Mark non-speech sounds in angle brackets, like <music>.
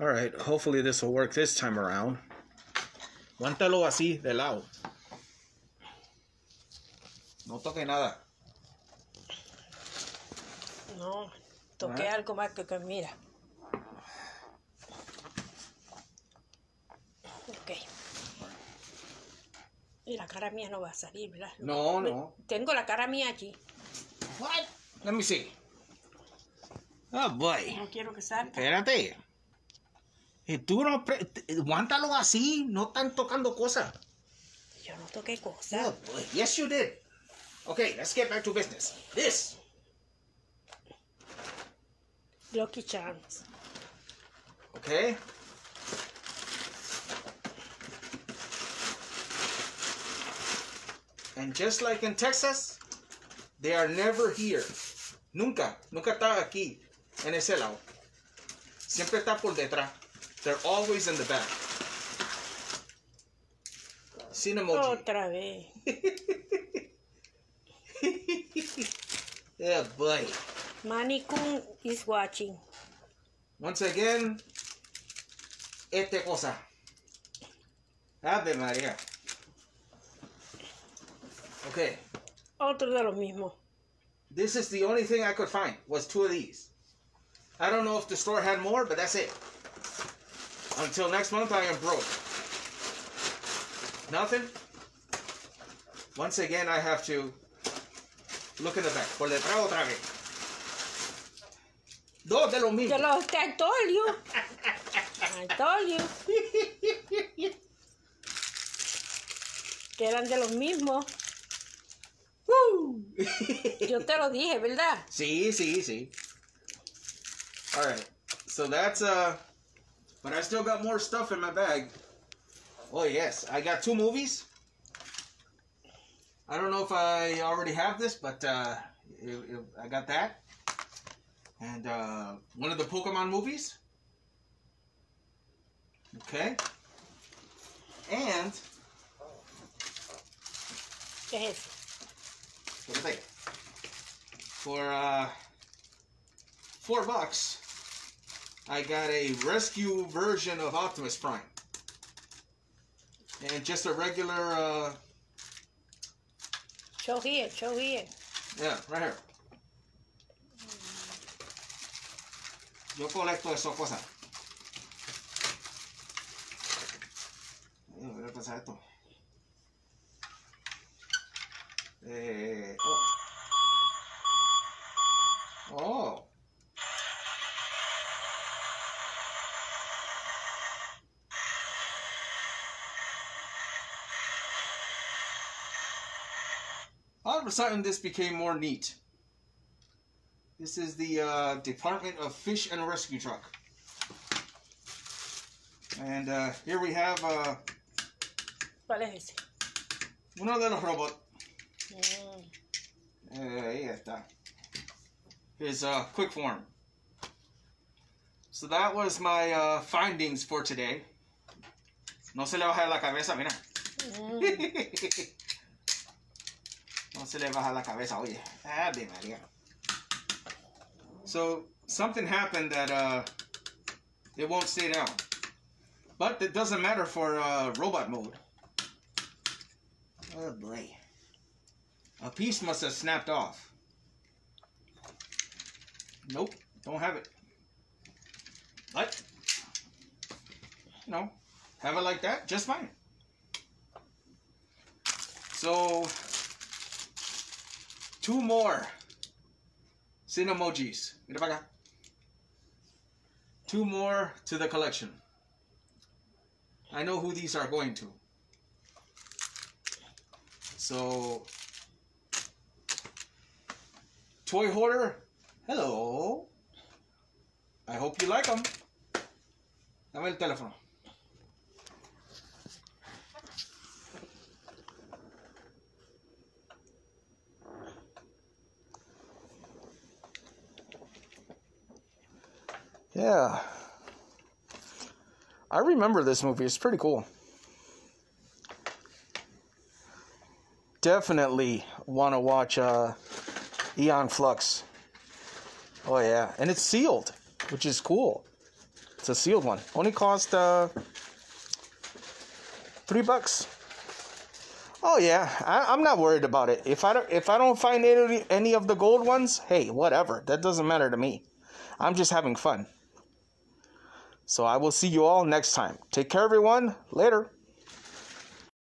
All right, hopefully this will work this time around. Aguántalo así, de lado. No toque nada. No, toqué Ah. algo más que, que mira. Ok. Y la cara mía no va a salir, ¿verdad? No, no. Tengo la cara mía allí. What? Let me see. Oh boy. No quiero que salga. Espérate. Y tú no. Aguántalo así, no están tocando cosas. Yo no toqué cosas. boy. Yes, you did. Okay, let's get back to business. This. Lucky Charms. Okay. And just like in Texas, they are never here. Nunca, nunca está aquí, en ese lado. Siempre está por detrás. They're always in the back. Cinnamoji. Otra vez. <laughs> yeah, boy. Manny Kun is watching. Once again, este cosa. Ave María. Okay, Otro de los mismos. this is the only thing I could find was two of these. I don't know if the store had more, but that's it. Until next month, I am broke. Nothing. Once again, I have to look in the back. Por detrás otra vez. Dos de los Yo mismos. lo I told you. I told you. Que eran de los mismos. Woo! Yo te lo dije, ¿verdad? See, see, see. All right. So that's uh but I still got more stuff in my bag. Oh yes, I got two movies. I don't know if I already have this, but uh it, it- I got that. And uh one of the Pokemon movies. Okay. And ¿Qué es? What do you think? For uh, four bucks, I got a rescue version of Optimus Prime, and just a regular, uh, Show here, show here. yeah, right here. Yo colecto esas cosas. Ay, ¿qué le pasa esto? Eh, oh. Oh. All of a sudden, this became more neat. This is the uh, Department of Fish and Rescue Truck. And uh, here we have uh, ¿Cuál es ese? uno de los robots. Mm. Eh, ahí está. His uh, quick form. So that was my uh, findings for today. No se le baja la cabeza, mira. Mm. <laughs> no se le baja la cabeza, oye. Ave María. So something happened that uh, it won't stay down. But it doesn't matter for uh, robot mode. Oh boy. A piece must have snapped off. Nope, don't have it. But, you know, have it like that, just fine. So, two more para acá. Two more to the collection. I know who these are going to. So, Toy Hoarder, hello. I hope you like them. Dame el teléfono. Yeah. I remember this movie. It's pretty cool. Definitely want to watch uh, Aeon Flux. Oh, yeah. And it's sealed, which is cool. It's a sealed one. Only cost uh, three bucks. Oh yeah, I, am not worried about it. If I don't, if I don't find any any of the gold ones, hey, whatever. That doesn't matter to me. I'm just having fun. So I will see you all next time. Take care, everyone. Later.